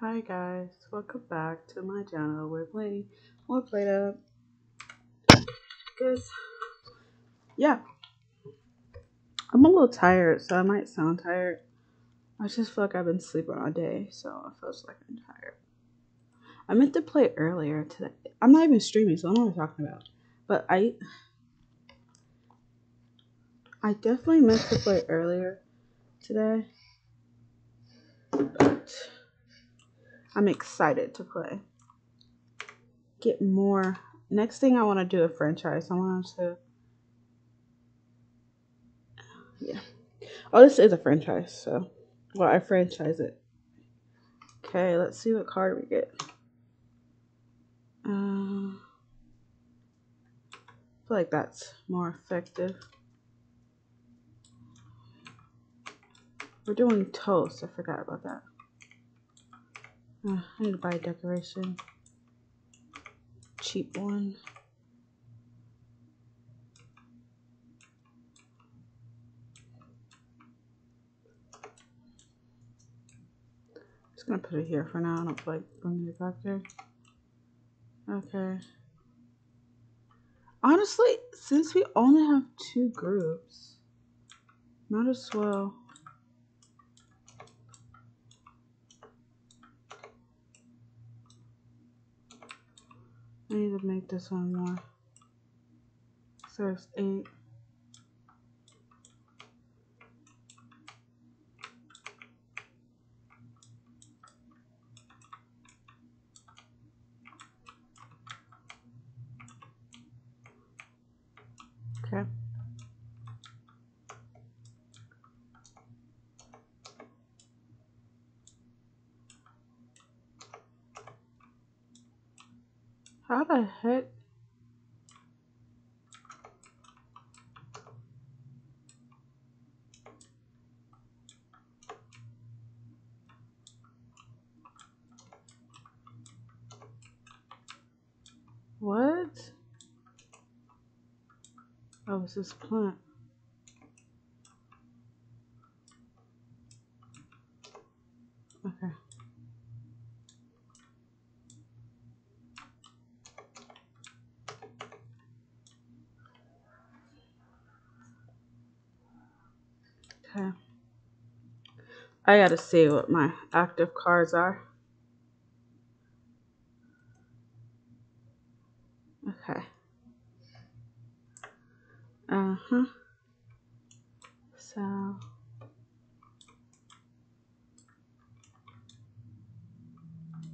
Hi guys, welcome back to my channel. We're playing more PlateUp. Cause yeah, I'm a little tired, so I might sound tired. I just feel like I've been sleeping all day, so I feel like I'm tired. I meant to play earlier today. I'm not even streaming, so I don't know what I'm talking about. But I, I definitely meant to play earlier today. But I'm excited to play. Get more. Next thing I want to do a franchise. I want to. Yeah. Oh, this is a franchise, so. Well, I franchise it. Okay, let's see what card we get. Uh, I feel like that's more effective. We're doing toast. I forgot about that. Uh, I need to buy a decoration. Cheap one. Just gonna put it here for now. I don't feel like bringing it back there. Okay. Honestly, since we only have two groups, might as well. I need to make this one more. So it's eight. Okay. How the heck? What? It's this plant. Okay. Okay. I gotta see what my active cards are. Okay. Uh-huh. So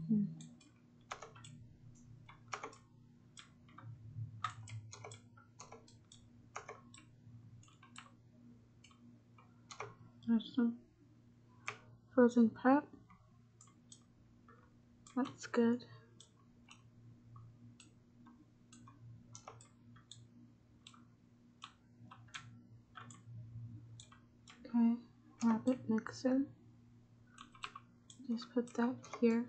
hmm. there's some frozen prep. That's good. Okay, mixer. Just put that here.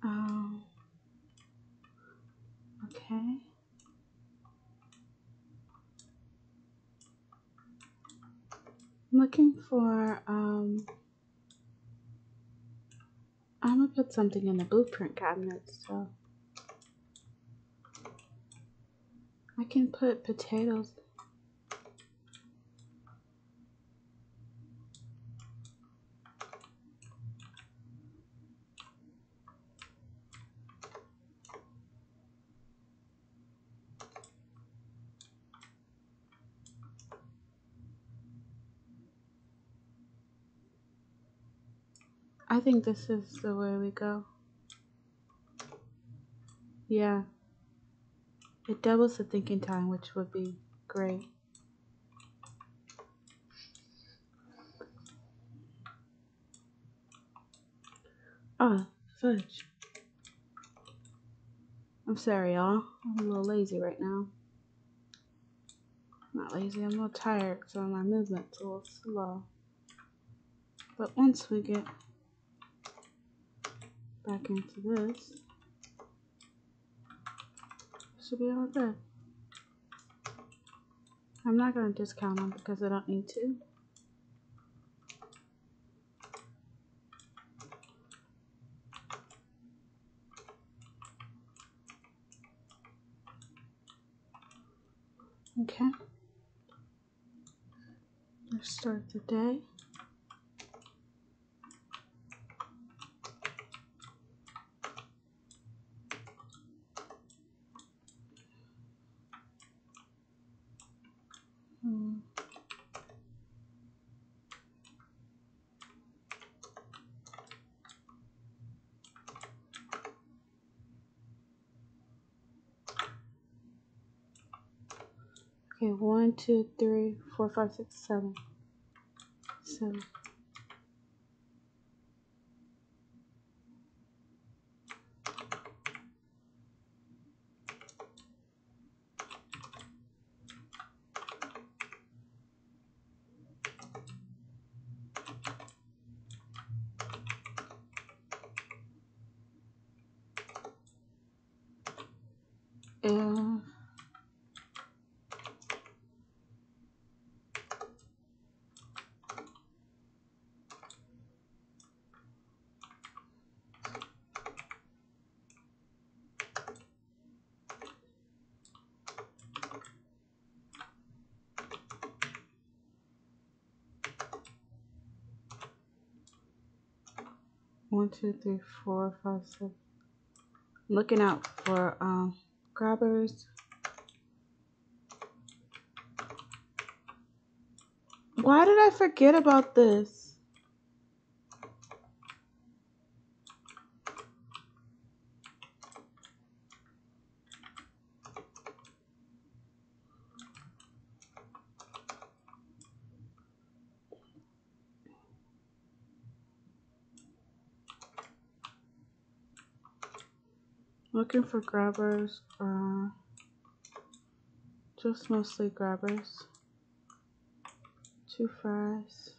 Um, okay. I'm looking for, um, I'm gonna put something in the blueprint cabinet, so I can put potatoes. I think this is the way we go. Yeah. It doubles the thinking time, which would be great. Oh, fudge. I'm sorry, y'all. I'm a little lazy right now. not lazy, I'm a little tired, so my movement's a little slow. But once we get back into this, should be all good. I'm not going to discount them because I don't need to. Okay. Let's start the day. Hmm. Okay, one, two, three, four, five, six, seven. Seven. And one, two, three, four, five, six. Looking out for um grabbers. Why did I forget about this? Looking for grabbers, uh, just mostly grabbers. Two fries.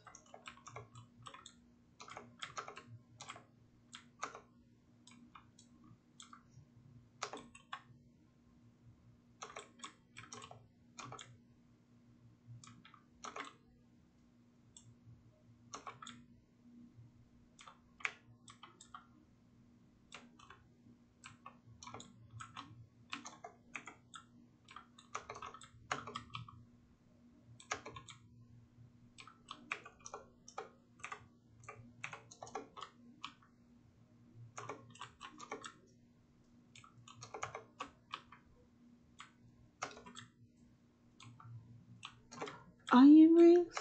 Onion rings?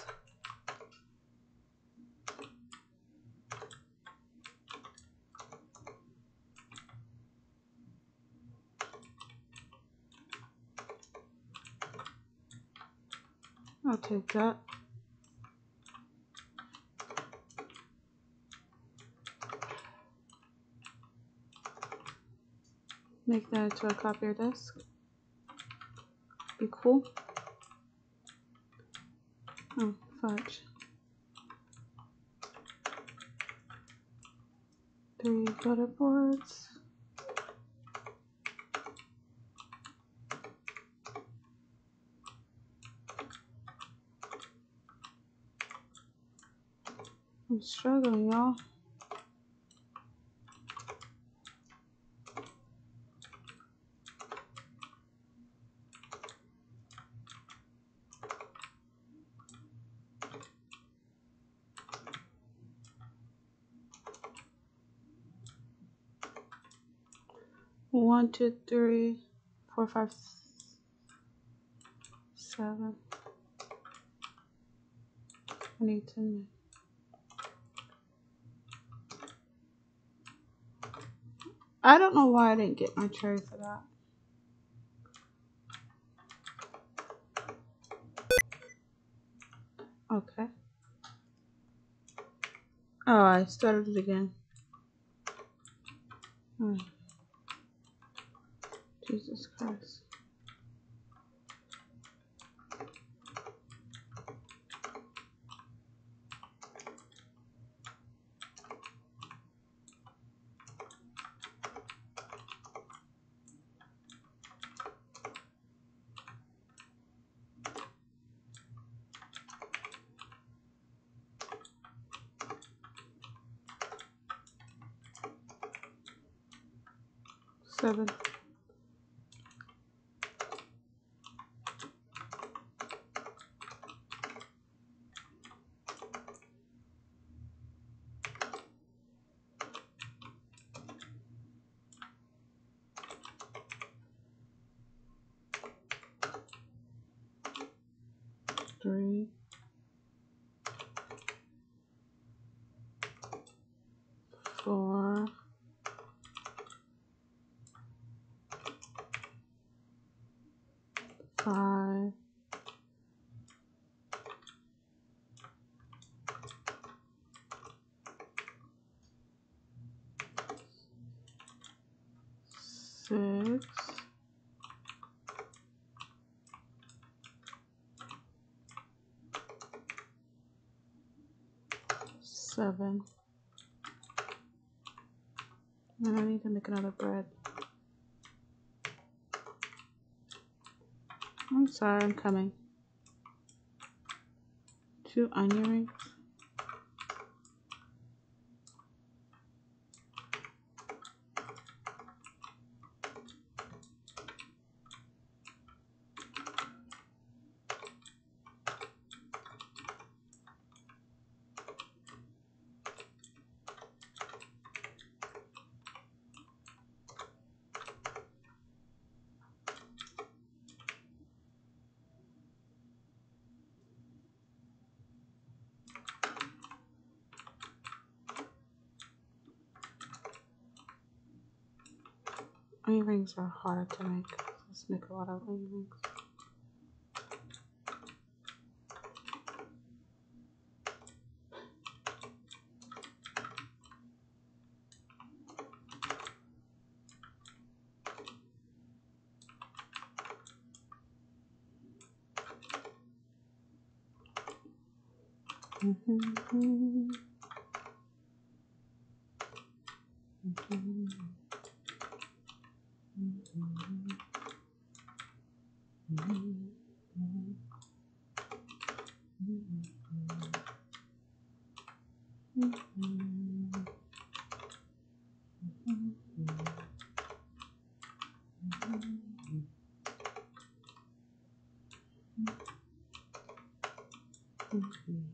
I'll take that. Make that into a copier desk. Be cool. Oh, fudge. Three butter boards. I'm struggling, y'all. One, two, three, four, five, seven. I need to. I don't know why I didn't get my tray for that. Okay. Oh, I started it again. Hmm. Jesus Christ. Seven, three, four, five, six, seven. And I need to make another bread. I'm sorry, I'm coming. Two onion rings. Onion rings are harder to make. Let's make a lot of onion rings. Okay.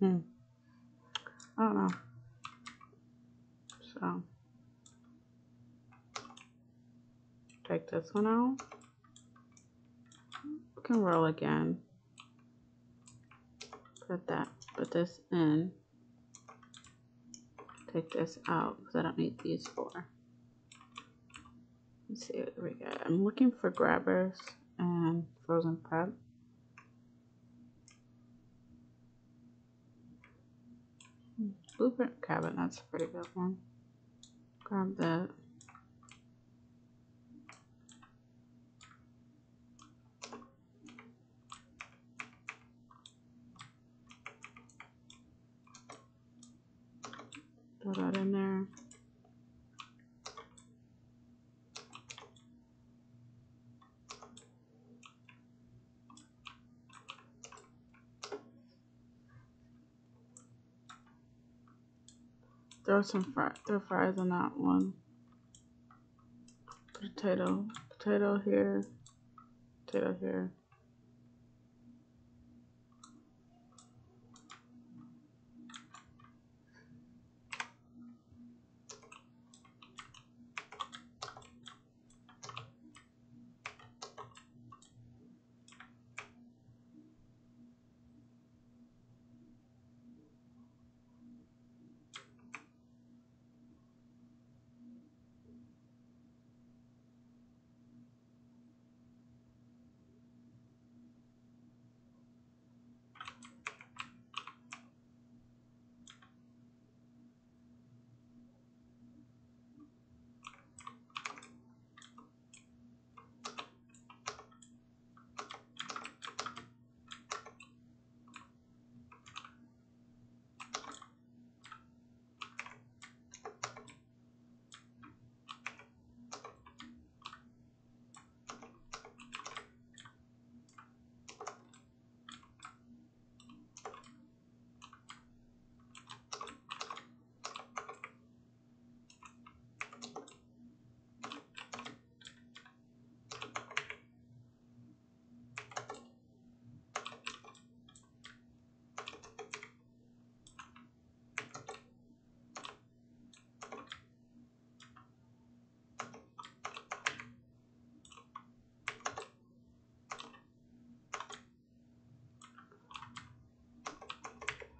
Hmm. I don't know. So take this one out. We can roll again. Put that, put this in. Take this out because I don't need these four. Let's see what we got. I'm looking for grabbers and frozen prep. Blueprint cabinet, that's a pretty good one. Grab that. Throw that in there. Throw some fry, throw fries on that one. Potato, potato here, potato here.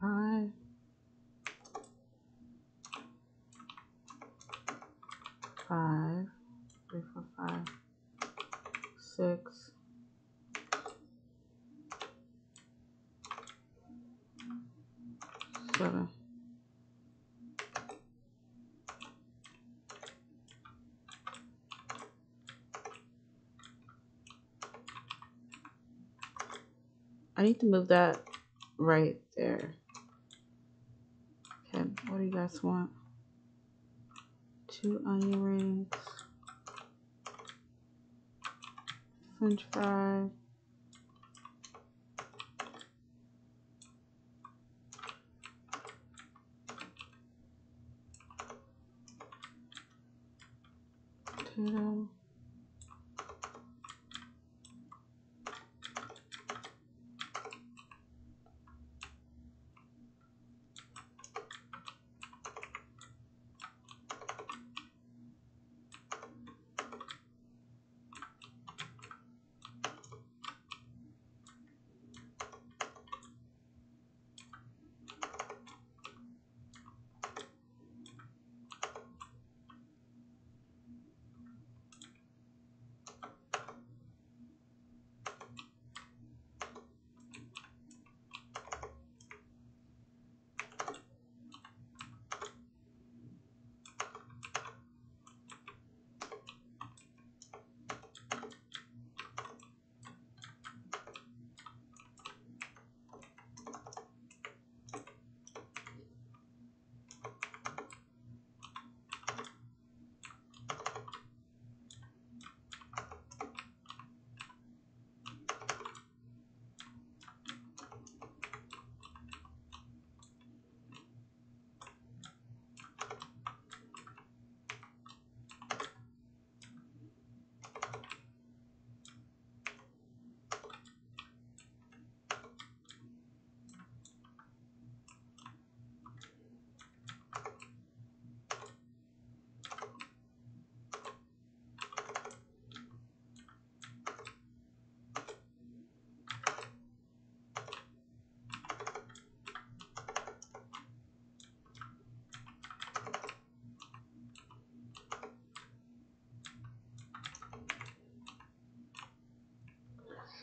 five, five, three, four, five, six, seven. I need to move that right there. Okay, what do you guys want? Two onion rings, french fry,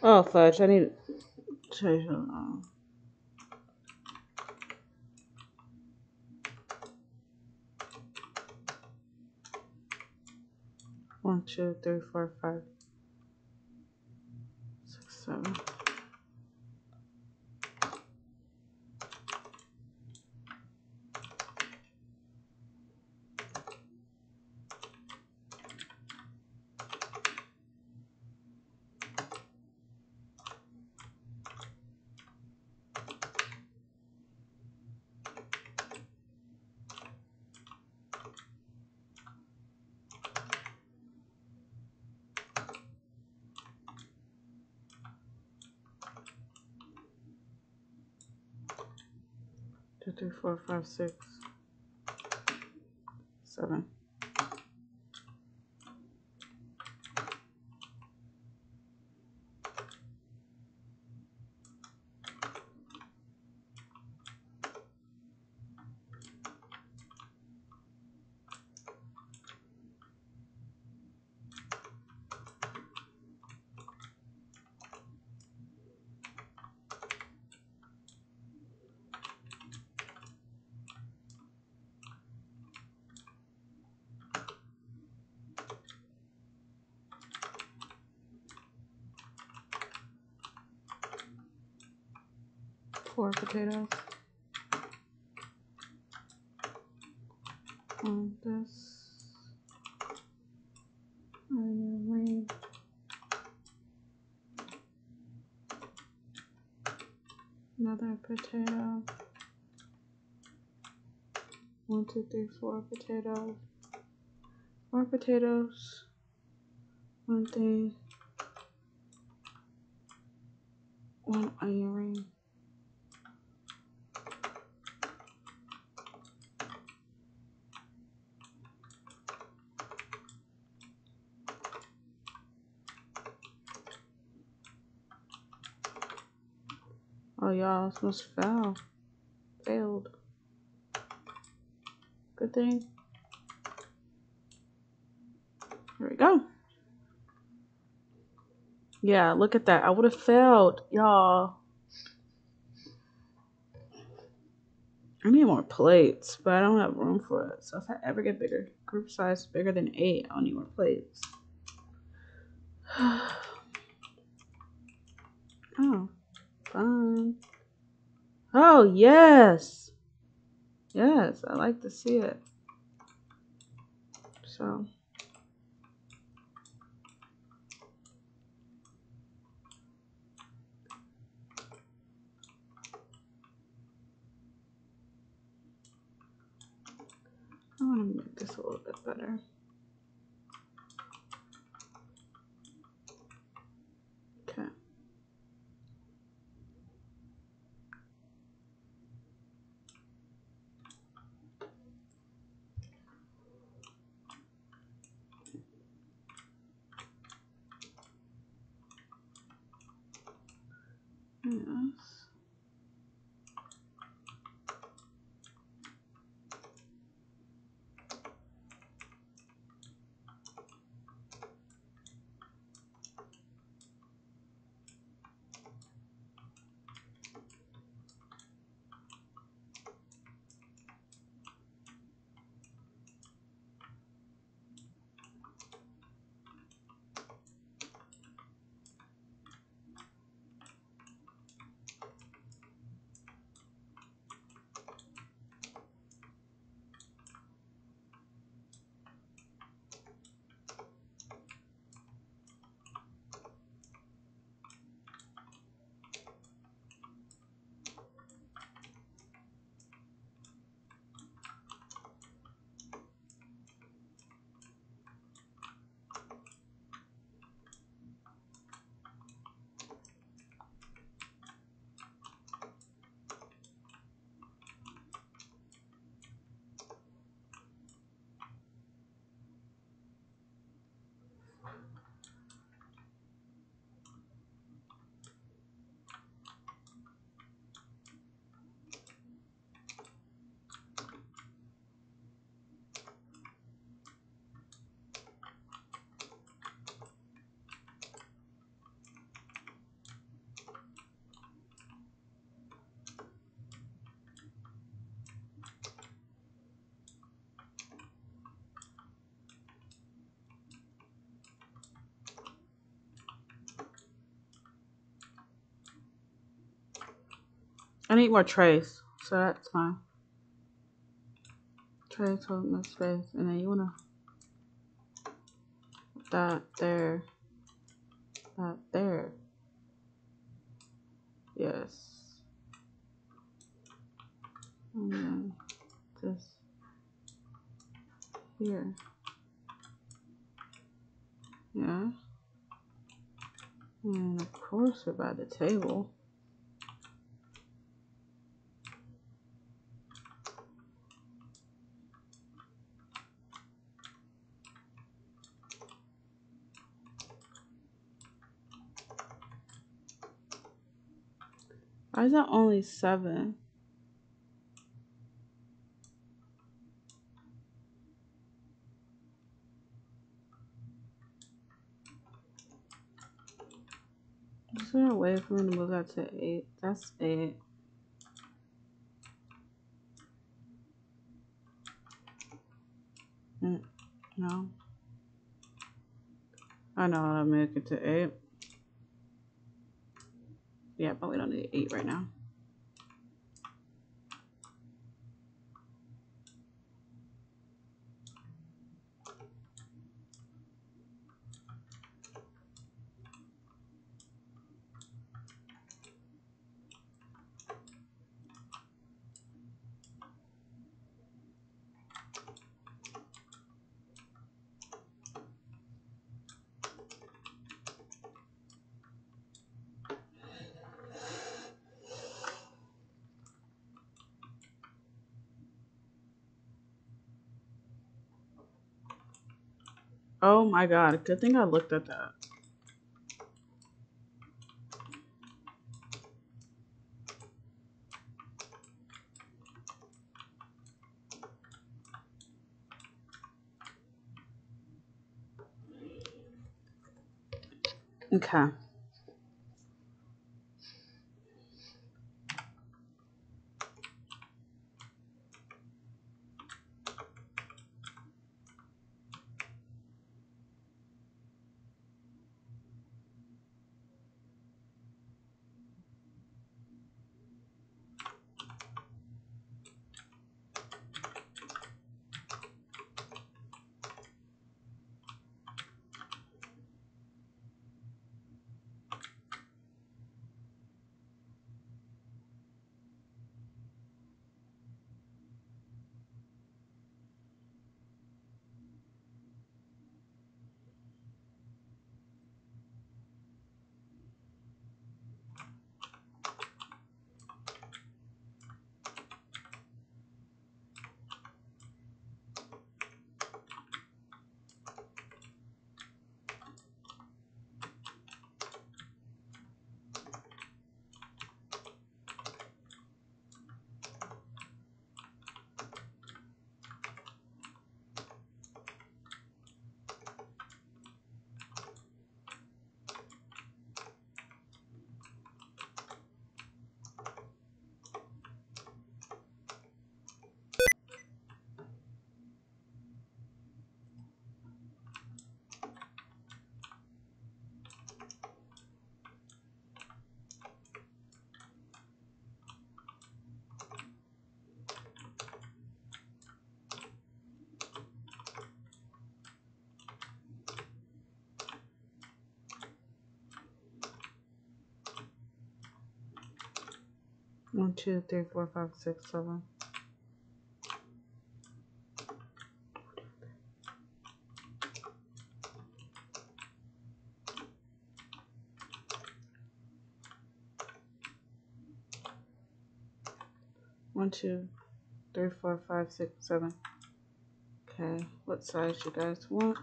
Oh, fudge. I need to change One, two, three, four, five, six, seven. Six, seven. Four potatoes. On this. Onion ring. Another potato. One, two, three, four potatoes. Four potatoes. One thing. One onion ring. Y'all, this must fail. Failed. Good thing. Here we go. Yeah, look at that. I would have failed, y'all. I need more plates, but I don't have room for it. So if I ever get bigger, group size bigger than eight, I'll need more plates. oh, fun. Oh, yes. Yes, I like to see it. So. I want to make this a little bit better. Okay. Yes. I need more trays, so that's fine. Trays hold my space, and then you wanna that there, that there. Yes. And then this here. Yeah. And of course we're by the table. Why is that only seven? Is there a way for me to move that to eight? That's eight. Mm, no. I know how to make it to eight. Yeah, but we don't need eight right now. Oh my god, good thing I looked at that. Okay. One, two, three, four, five, six, seven. One, two, three, four, five, six, seven. Okay, what size you guys want?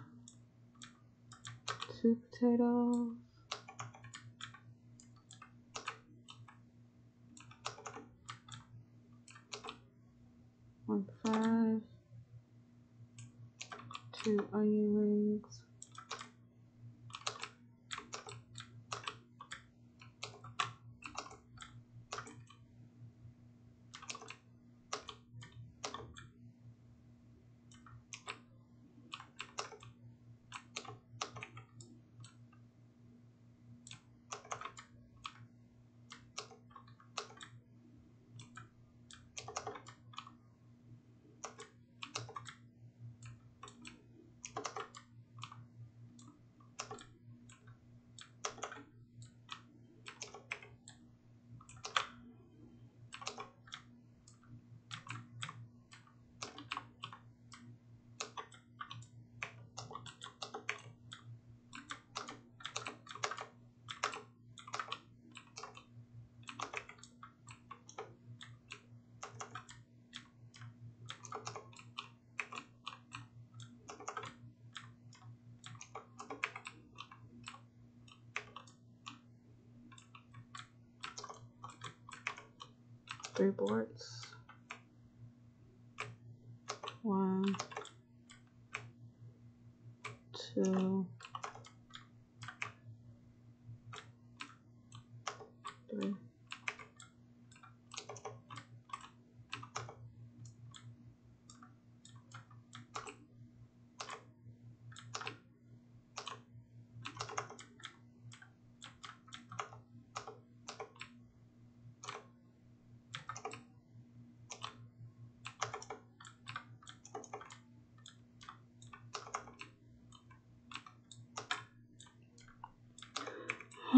Two potatoes. Three boards. One, two, three.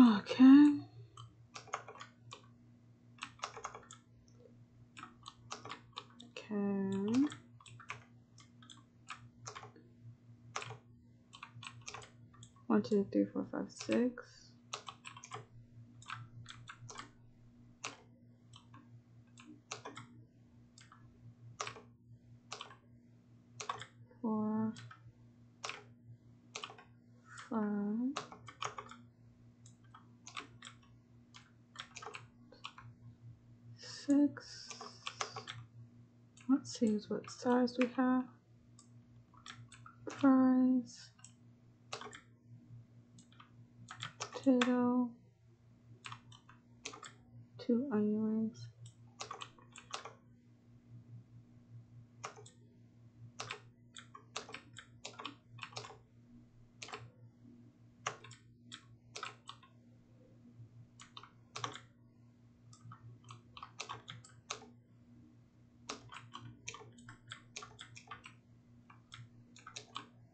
Okay. Okay. One, two, three, four, five, six. Four, five. Six. Let's what size we have. Fries. Potato. Two onion rings.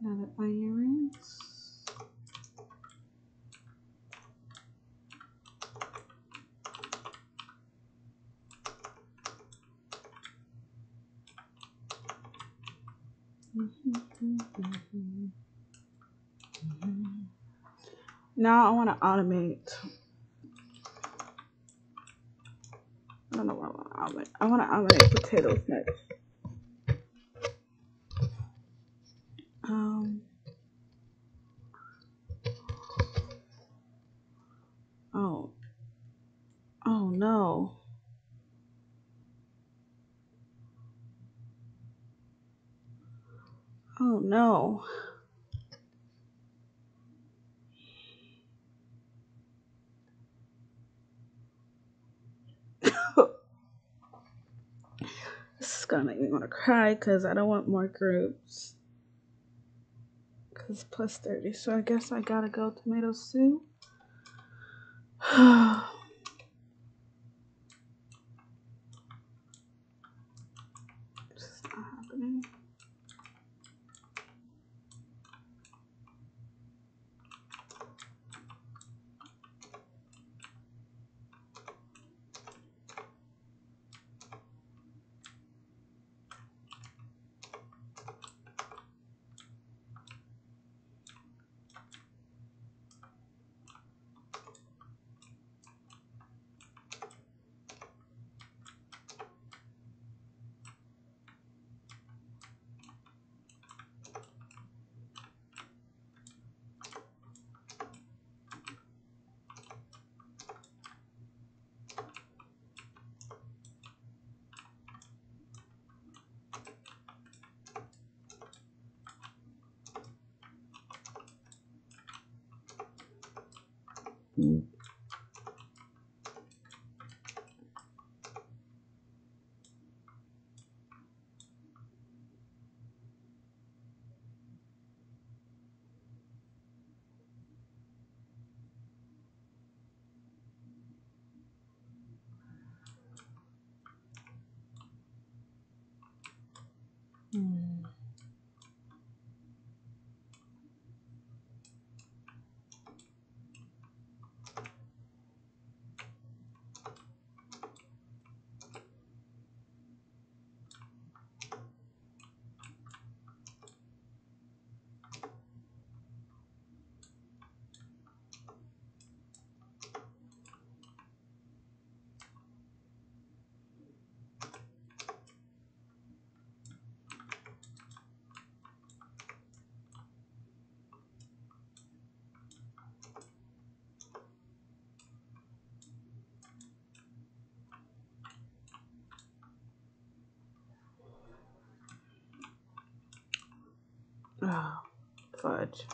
Another onion rings. Mm-hmm. Now I want to automate. I don't know what I want to automate. I want to automate potatoes next. Um. Oh. Oh no. Oh no. This is gonna make me want to cry because I don't want more groups. Because plus 30. So I guess I gotta go tomato soup. this is not happening. Hmm. Fudge.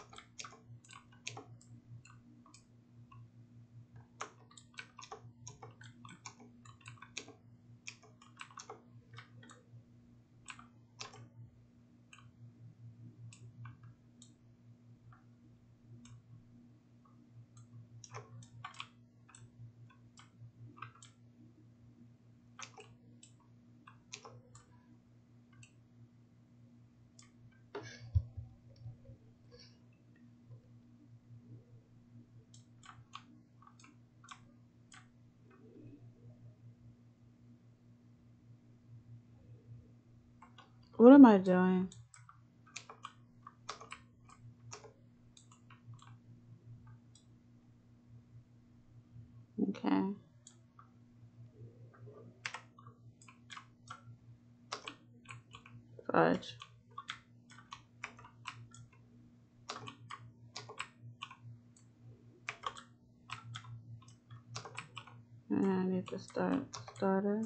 What am I doing? Okay. Fudge. And I need to start starter.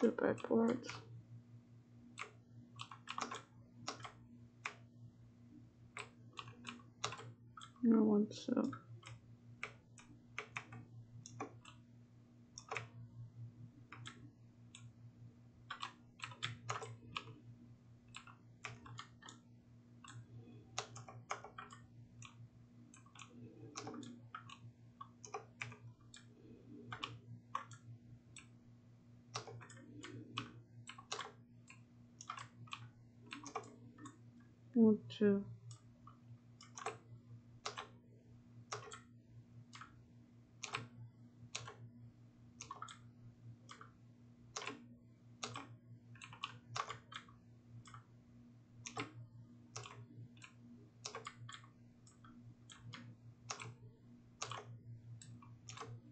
Two breadboards. No one so. One, two.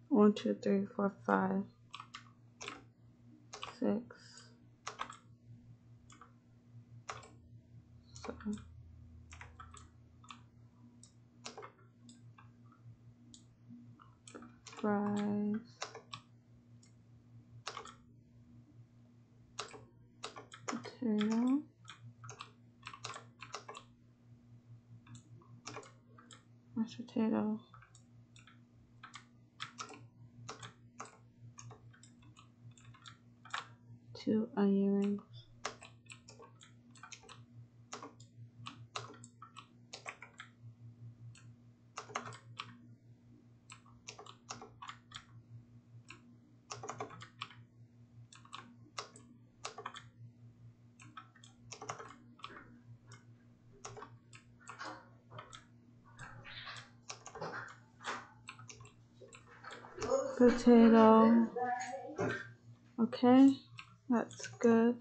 One, two, three, four, five, six, seven. Fries. Potato. Mashed potato. Two onion rings. Potato. Okay, that's good.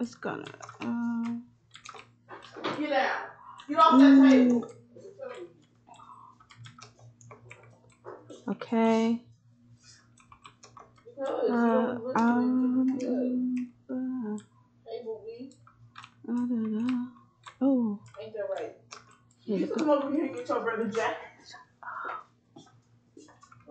It's gonna. Get out. Get off that table. okay. Uh, um, uh. Oh, Ain't that right? You come over here and get your brother Jack.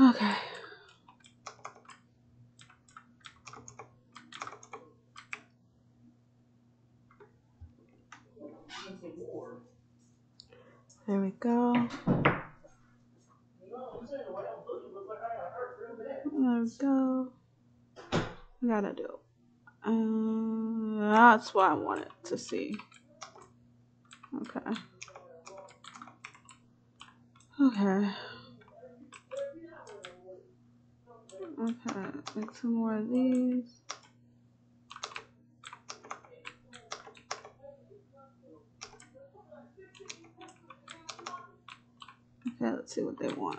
Okay. There we go. There we go. I gotta do. Um, that's what I wanted to see. Okay. Okay. Okay, make some more of these. Okay, let's see what they want.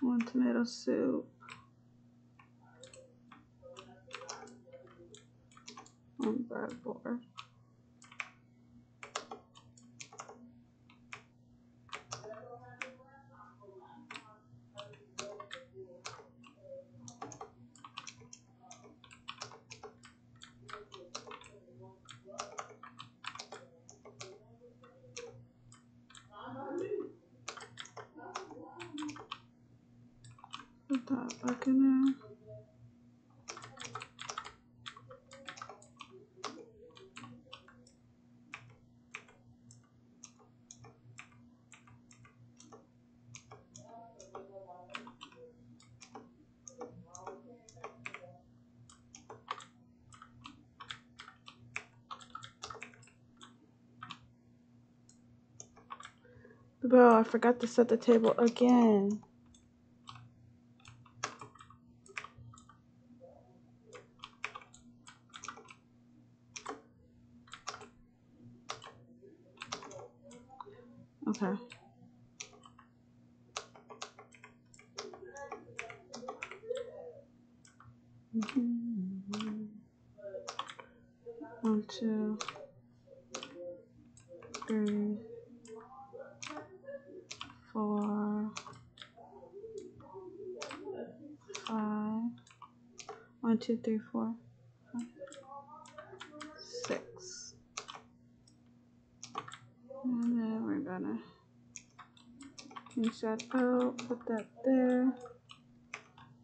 One tomato soup. One breadboard. Put that back in there. Bro, I forgot to set the table again. Okay. One, two, three, four, five. One, two, three, four, five, six. And then we're gonna change that out, put that there.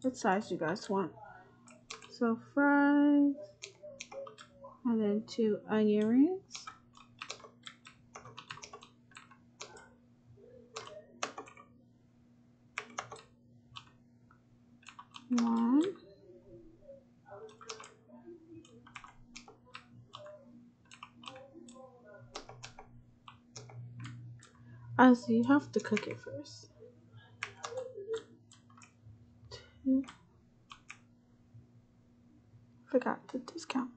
What size you guys want? So fries, and then two onion rings. One. So you have to cook it first. Two. Forgot the discount.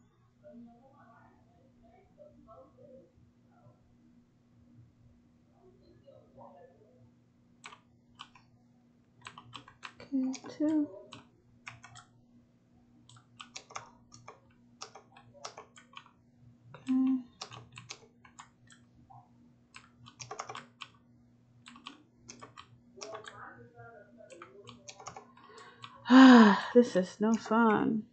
Okay, two. Okay. Ah, this is no fun.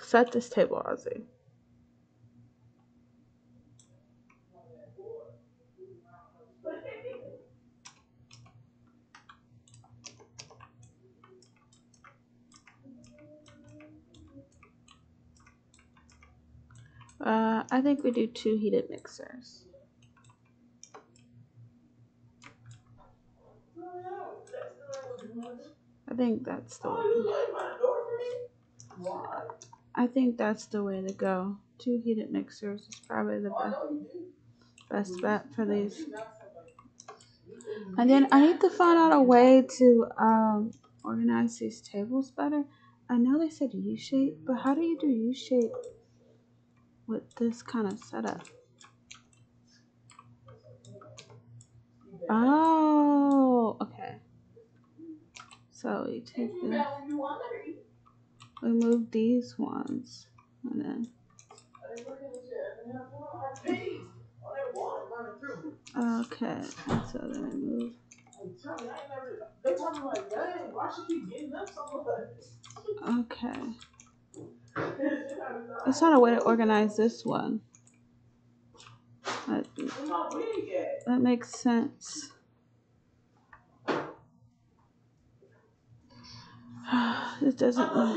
Set this table, Auzzie. Uh, I think we do two heated mixers. I think that's the way. I think that's the way to go. Two heated mixers is probably the best best bet for these. And then I need to find out a way to um, organize these tables better. I know they said U shape, but how do you do U shape with this kind of setup? Oh, okay. So you take this, we move these ones, and then okay. So then we move. Okay. Let's a way to organize this one. That, that makes sense. This doesn't. Uh-uh,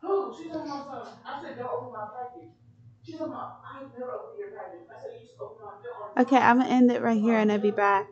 Who? She talking about something. I said, don't open my package. She talking about, I've never opened your package. I said, you just open my door. Okay, I'm gonna end it right here and I'll be back.